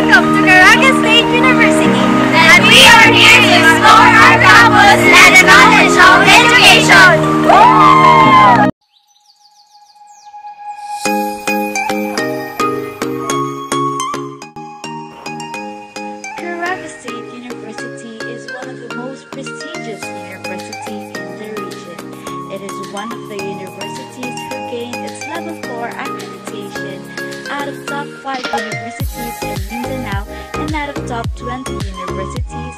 Welcome to Caraga State University. And we are here to explore our campus and the knowledge of education. Caraga State University is one of the most prestigious universities in the region. It is one of the universities who gained its level 4 accreditation out of top 5 universities in Mindanao and out of top 20 universities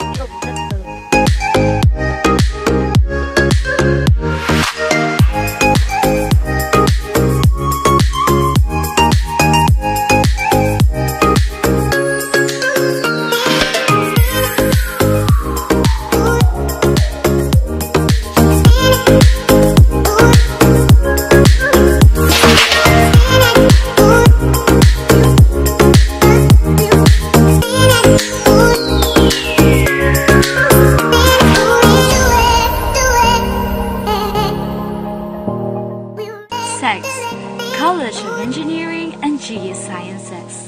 College of Engineering and Geosciences.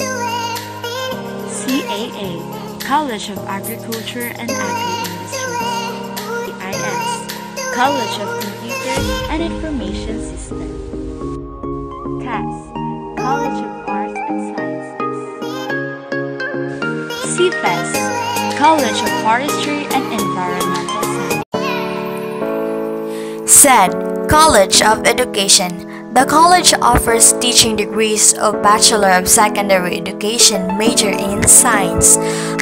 CAA, College of Agriculture and Agri-Industries. CIS, College of Computer and Information Systems. CAS, College of Arts and Sciences. CFES, College of Forestry and Environmental Science. CED College of Education The college offers teaching degrees of Bachelor of Secondary Education major in Science,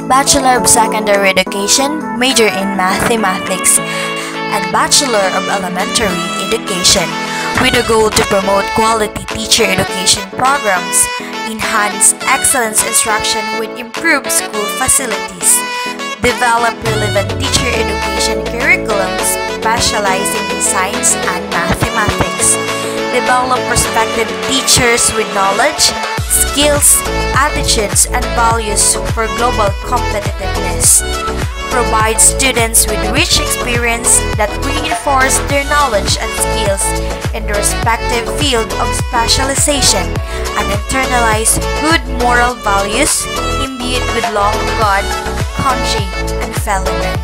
Bachelor of Secondary Education major in Mathematics, and Bachelor of Elementary Education with a goal to promote quality teacher education programs, enhance excellence instruction with improved school facilities, develop relevant teacher education curriculums specializing in science and mathematics, develop prospective teachers with knowledge, skills, attitudes, and values for global competitiveness, provide students with rich experience that reinforce their knowledge and skills in the respective field of specialization, and internalize good moral values imbued with love of God, country, and fellow men.